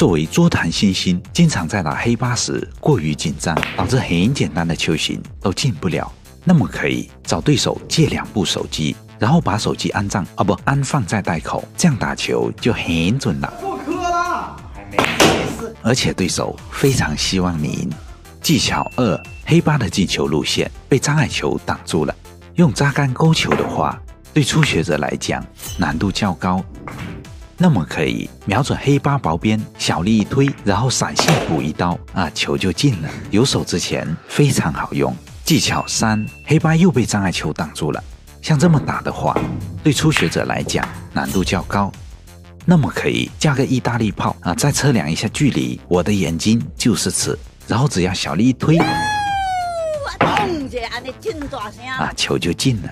作为桌坛新星，经常在打黑八时过于紧张，导致很简单的球型都进不了。那么可以找对手借两部手机，然后把手机安上啊不安放在袋口，这样打球就很准了。复科了，而且对手非常希望你赢。技巧二：黑八的进球路线被障碍球挡住了。用扎杆勾球的话，对初学者来讲难度较高。那么可以瞄准黑八薄边，小力一推，然后闪现补一刀啊，球就进了。有手之前非常好用。技巧三：黑八又被障碍球挡住了。像这么打的话，对初学者来讲难度较高。那么可以加个意大利炮啊，再测量一下距离，我的眼睛就是尺，然后只要小力一推，啊，球就进了。